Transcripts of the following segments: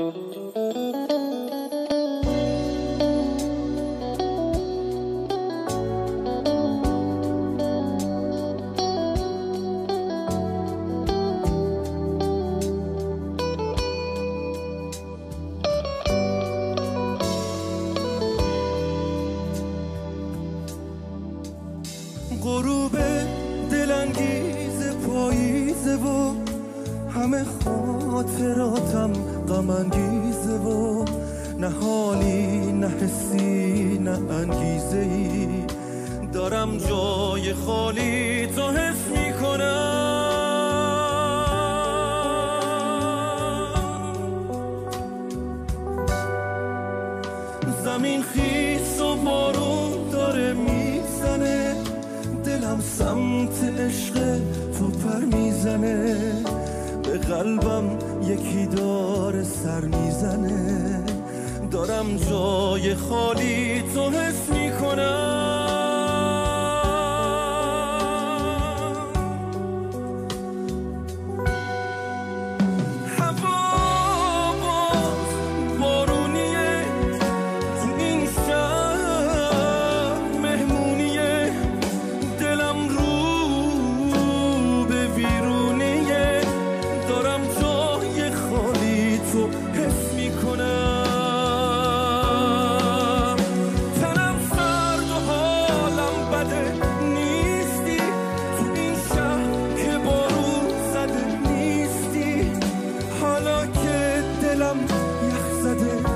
غروب دلانگیز پاییزه و همه خاطراتم غم انگیزه و نه حالی نه حسی نه انگیزه ای دارم جای خالی تو حس قلبم یکی داره سر می‌زنه. دارم جای خالی تو حس می‌کنم. الألم يا حسدك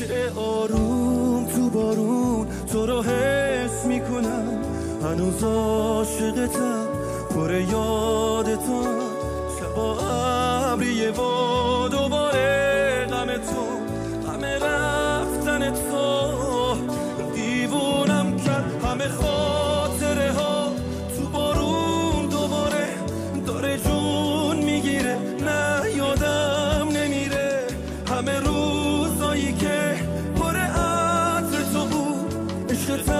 چه آروم تو بارون تو رو حس می‌کنم. هنوز عاشقتم. پر یادتم. شبا ابریه و دوباره غم تو. غم رفتن تو. دیوونم کرد همه خاطره ها تو بارون دوباره داره جون می‌گیره. نه یادم نمیره. همه روزایی که stood from